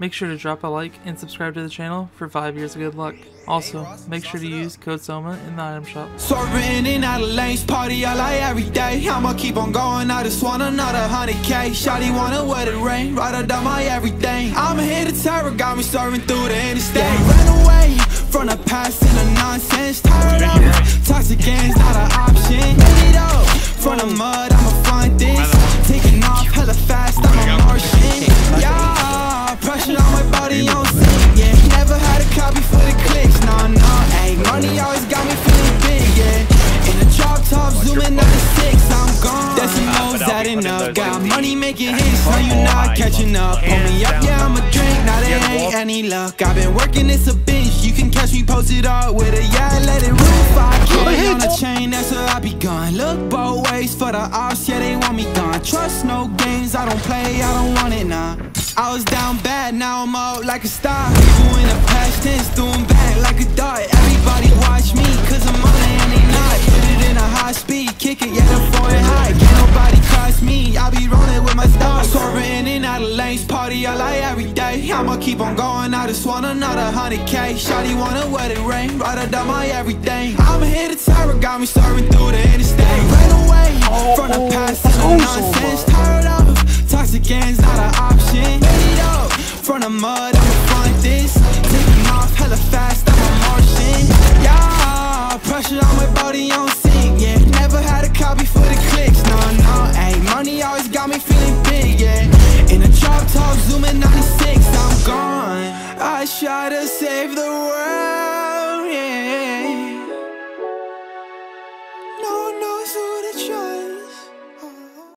Make sure to drop a like and subscribe to the channel for 5 years of good luck. Also, make sure to use code SOMA in the item shop. Swerving in out of lanes, party all like every day. I'ma keep on going, I just want another hundred K. Shawty wanna wet it rain, right out of my everything. I'm here to terror, got me serving through the interstate. Ran away Up, got money making hits, you not catching up. Pull me up, yeah, I'ma drink. Now there ain't any luck. I've been working, it's a binge. You can catch me posted up with a yeah, let it roof. I carry on a chain, that's where I be gone. Look both ways for the ops, yeah, they want me gone. Trust no games, I don't play, I don't want it, nah. I was down bad, now I'm out like a star. People in the past tense, doing back like a dart. Everybody watch me, cause I'm on it and they not. Put it in a high speed, kick it, yeah, the high. Nobody cross me, I be rolling with my stars. Swerving in out of lanes, party all like every day. I'ma keep on going, I just want another hundred K. Shawty wanna wet it rain, right out of my everything. I'm here to terror, got me serving through the interstate. Ran away from the past and the nonsense. Tired of toxic games, not an option. Made up from the mud, I'ma find this. Taking off hella fast, I'm a Martian. Got me feeling big. Yeah, in a drop top, zooming 96, I'm gone. I try to save the world.